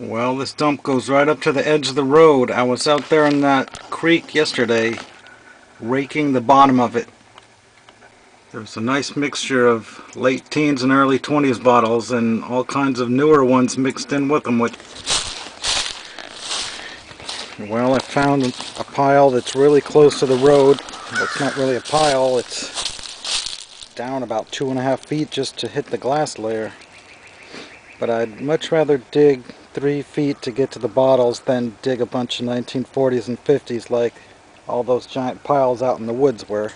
Well, this dump goes right up to the edge of the road. I was out there in that creek yesterday raking the bottom of it. There's a nice mixture of late teens and early 20s bottles and all kinds of newer ones mixed in with them. With well, I found a pile that's really close to the road. It's not really a pile, it's down about two and a half feet just to hit the glass layer. But I'd much rather dig three feet to get to the bottles than dig a bunch of 1940s and 50s like all those giant piles out in the woods were.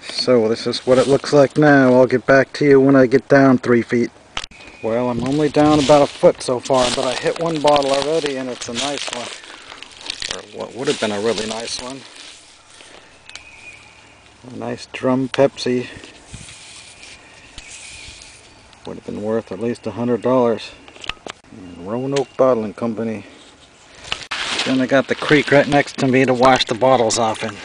So this is what it looks like now. I'll get back to you when I get down three feet. Well, I'm only down about a foot so far, but I hit one bottle already and it's a nice one. Or what would have been a really nice one. A nice drum Pepsi. Would have been worth at least a hundred dollars. Roanoke Bottling Company. Then I got the creek right next to me to wash the bottles off in.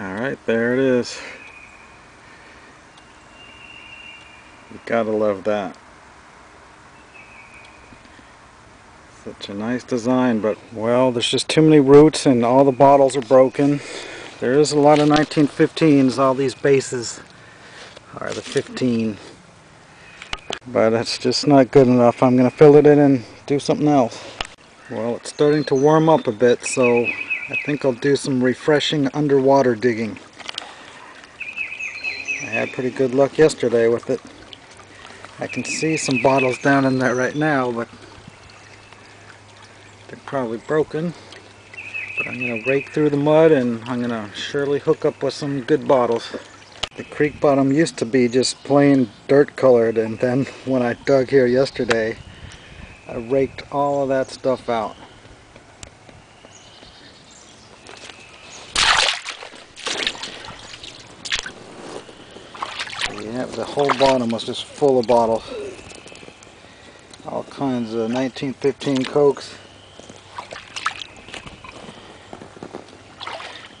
Alright, there it is. You gotta love that. Such a nice design, but well, there's just too many roots and all the bottles are broken. There is a lot of 1915s, all these bases are the 15 but that's just not good enough. I'm gonna fill it in and do something else. Well it's starting to warm up a bit so I think I'll do some refreshing underwater digging. I had pretty good luck yesterday with it. I can see some bottles down in there right now but they're probably broken but I'm gonna rake through the mud and I'm gonna surely hook up with some good bottles the creek bottom used to be just plain dirt colored and then when I dug here yesterday I raked all of that stuff out. Yeah, the whole bottom was just full of bottles. All kinds of 1915 Cokes.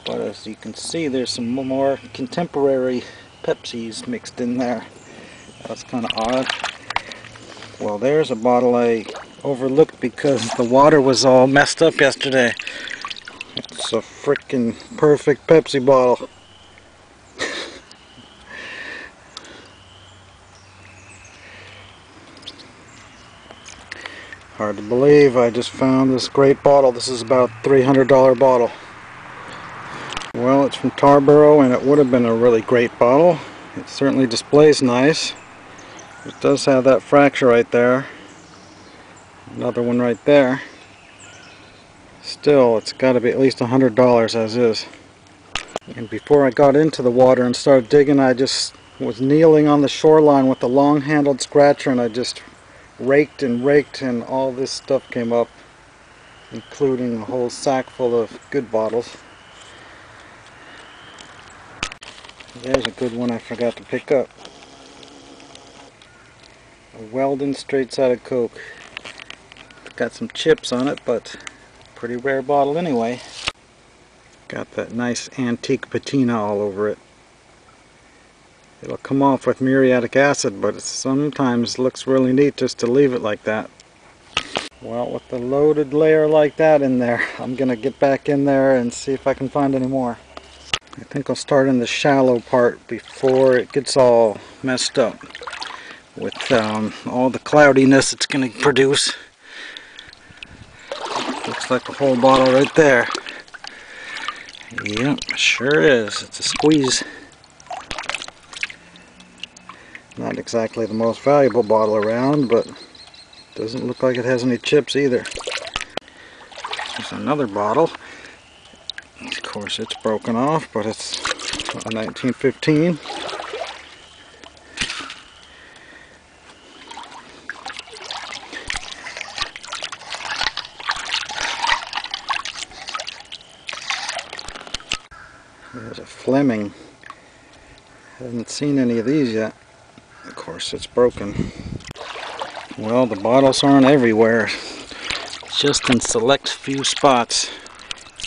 But as you can see, there's some more contemporary Pepsis mixed in there. That's kind of odd. Well, there's a bottle I overlooked because the water was all messed up yesterday. It's a freaking perfect Pepsi bottle. Hard to believe I just found this great bottle. This is about $300 bottle. Well, it's from Tarboro and it would have been a really great bottle. It certainly displays nice. It does have that fracture right there. Another one right there. Still, it's got to be at least a $100 as is. And before I got into the water and started digging, I just was kneeling on the shoreline with a long-handled scratcher and I just raked and raked and all this stuff came up, including a whole sack full of good bottles. There's a good one I forgot to pick up. A Weldon straight sided Coke. It's got some chips on it, but pretty rare bottle anyway. Got that nice antique patina all over it. It'll come off with muriatic acid, but it sometimes looks really neat just to leave it like that. Well, with the loaded layer like that in there, I'm going to get back in there and see if I can find any more. I think I'll start in the shallow part before it gets all messed up with um, all the cloudiness it's going to produce. Looks like a whole bottle right there. Yep, sure is. It's a squeeze. Not exactly the most valuable bottle around, but doesn't look like it has any chips either. There's another bottle. Course it's broken off, but it's a 1915. There's a Fleming. Haven't seen any of these yet. Of course it's broken. Well, the bottles aren't everywhere. Just in select few spots.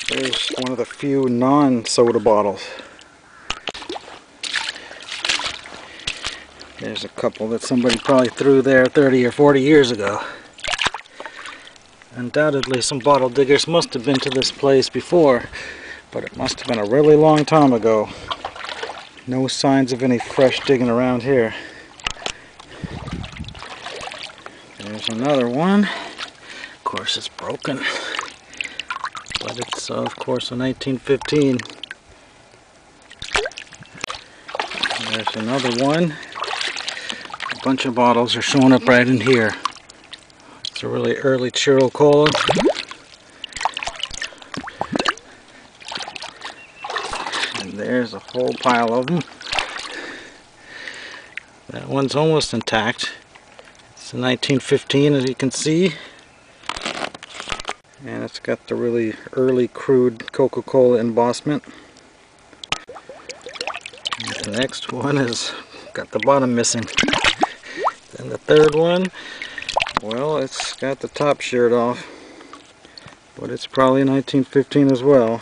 There's one of the few non-soda bottles. There's a couple that somebody probably threw there 30 or 40 years ago. Undoubtedly some bottle diggers must have been to this place before, but it must have been a really long time ago. No signs of any fresh digging around here. There's another one. Of course it's broken. Uh, of course a 1915. There's another one. A bunch of bottles are showing up right in here. It's a really early Chero Cola. And there's a whole pile of them. That one's almost intact. It's a 1915 as you can see. And it's got the really early crude Coca-Cola embossment. And the next one has got the bottom missing. Then the third one well, it's got the top sheared off, but it's probably 1915 as well.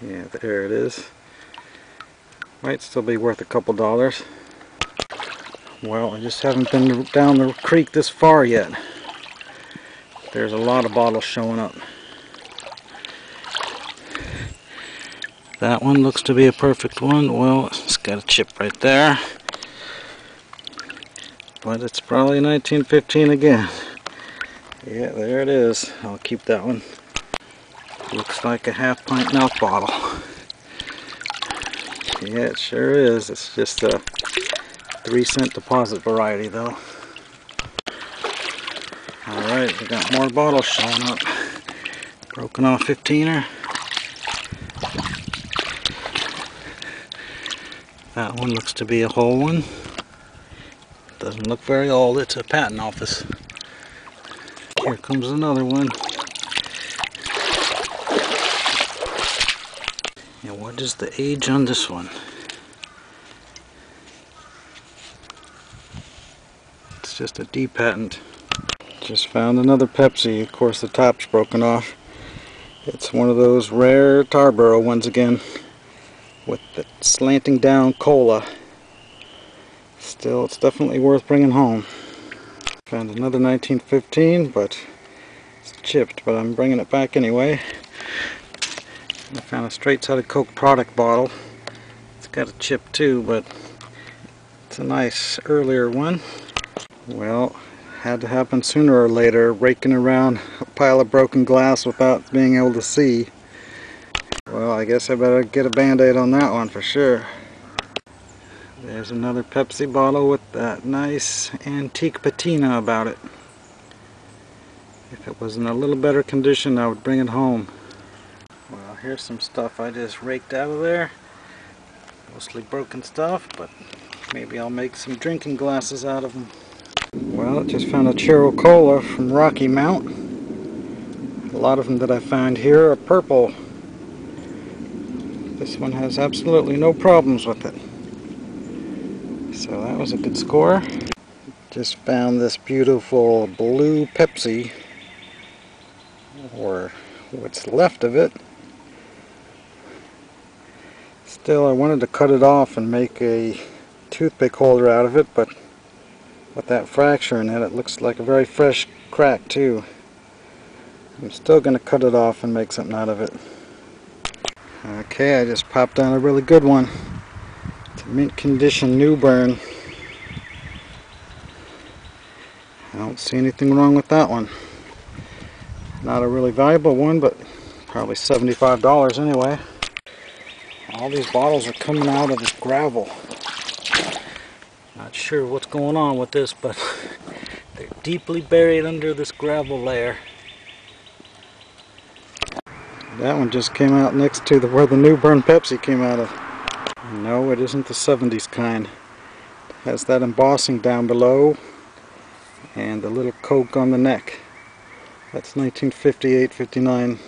Yeah, there it is. Might still be worth a couple dollars. Well, I just haven't been down the creek this far yet. There's a lot of bottles showing up. That one looks to be a perfect one. Well, it's got a chip right there but it's probably 1915 again. Yeah, there it is. I'll keep that one. Looks like a half pint milk bottle. Yeah, it sure is. It's just a three cent deposit variety though. Alright, we got more bottles showing up. Broken off 15er. That one looks to be a whole one. Doesn't look very old. It's a patent office. Here comes another one. And what is the age on this one? It's just a D patent. Just found another Pepsi. Of course the top's broken off. It's one of those rare Tarboro ones again with the slanting down cola. Still, it's definitely worth bringing home. Found another 1915, but it's chipped, but I'm bringing it back anyway. I found a straight-sided Coke product bottle. It's got a chip too, but it's a nice earlier one. Well, had to happen sooner or later, raking around a pile of broken glass without being able to see. Well, I guess I better get a band-aid on that one for sure. There's another Pepsi bottle with that nice antique patina about it. If it was in a little better condition, I would bring it home. Well, here's some stuff I just raked out of there. Mostly broken stuff, but maybe I'll make some drinking glasses out of them. Well, just found a Chero Cola from Rocky Mount. A lot of them that I find here are purple. This one has absolutely no problems with it. So that was a good score. Just found this beautiful blue Pepsi, or what's left of it. Still, I wanted to cut it off and make a toothpick holder out of it, but with that fracture in it, it looks like a very fresh crack too. I'm still going to cut it off and make something out of it. Okay, I just popped on a really good one mint condition New Bern. I don't see anything wrong with that one. Not a really valuable one, but probably $75 anyway. All these bottles are coming out of this gravel. Not sure what's going on with this, but they're deeply buried under this gravel layer. That one just came out next to the where the New Bern Pepsi came out of. No, it isn't the 70s kind. It has that embossing down below and the little coke on the neck. That's 1958-59.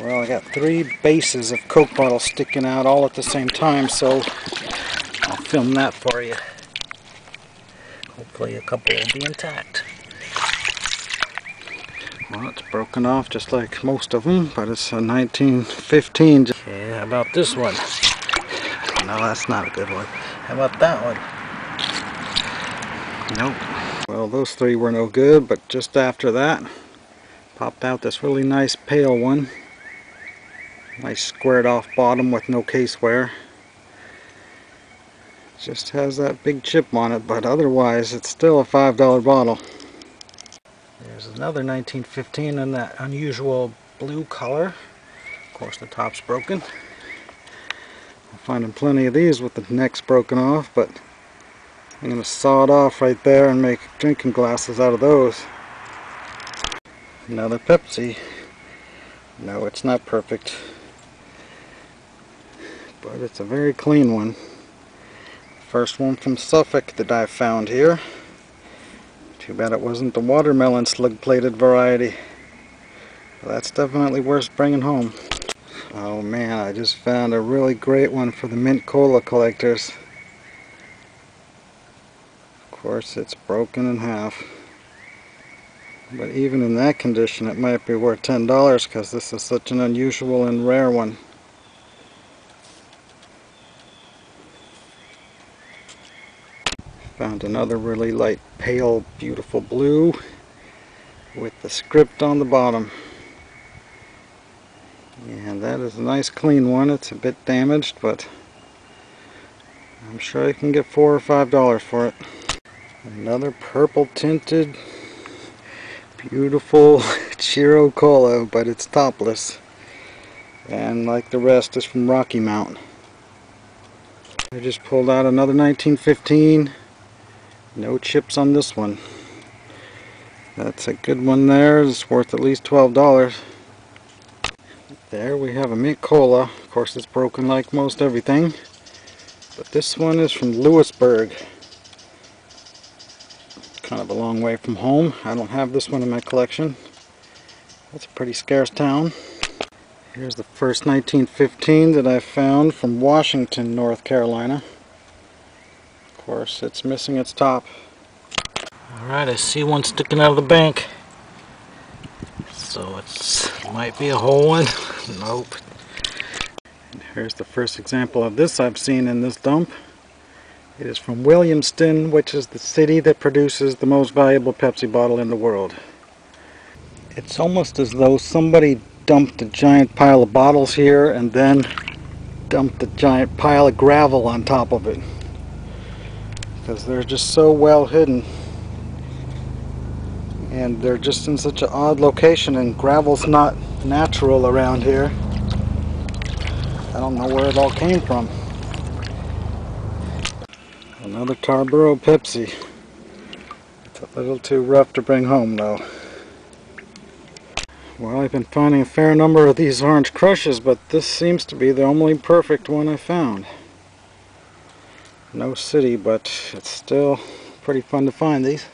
Well, I got three bases of Coke bottles sticking out all at the same time, so film that for you. Hopefully a couple will be intact. Well, it's broken off just like most of them, but it's a 1915. Yeah, how about this one? No, that's not a good one. How about that one? Nope. Well, those three were no good, but just after that, popped out this really nice pale one. Nice squared off bottom with no caseware. Just has that big chip on it, but otherwise it's still a $5 bottle. There's another 1915 in that unusual blue color. Of course the top's broken. I'm finding plenty of these with the necks broken off, but I'm to saw it off right there and make drinking glasses out of those. Another Pepsi. No, it's not perfect. But it's a very clean one. First one from Suffolk that I found here. Too bad it wasn't the watermelon slug plated variety. that's definitely worth bringing home. Oh man, I just found a really great one for the mint cola collectors. Of course it's broken in half. But even in that condition it might be worth $10 because this is such an unusual and rare one. Found another really light, pale, beautiful blue with the script on the bottom. And that is a nice clean one. It's a bit damaged, but I'm sure you can get four or five dollars for it. Another purple tinted, beautiful Chero Cola, but it's topless. And like the rest is from Rocky Mount. I just pulled out another 1915 no chips on this one. That's a good one there. It's worth at least $12. There we have a mint cola. Of course it's broken like most everything. But this one is from Lewisburg. Kind of a long way from home. I don't have this one in my collection. That's a pretty scarce town. Here's the first 1915 that I found from Washington, North Carolina course it's missing its top. Alright, I see one sticking out of the bank. So it might be a whole one. nope. And here's the first example of this I've seen in this dump. It is from Williamston, which is the city that produces the most valuable Pepsi bottle in the world. It's almost as though somebody dumped a giant pile of bottles here and then dumped a giant pile of gravel on top of it because they're just so well hidden. And they're just in such an odd location and gravel's not natural around here. I don't know where it all came from. Another Tarboro Pepsi. It's a little too rough to bring home though. Well I've been finding a fair number of these orange crushes but this seems to be the only perfect one I found no city, but it's still pretty fun to find these.